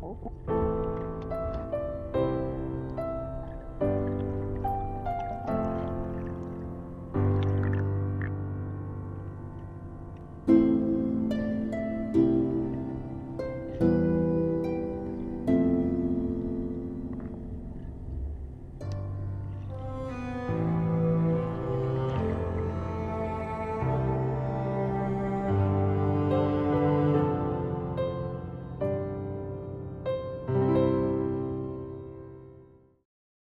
好。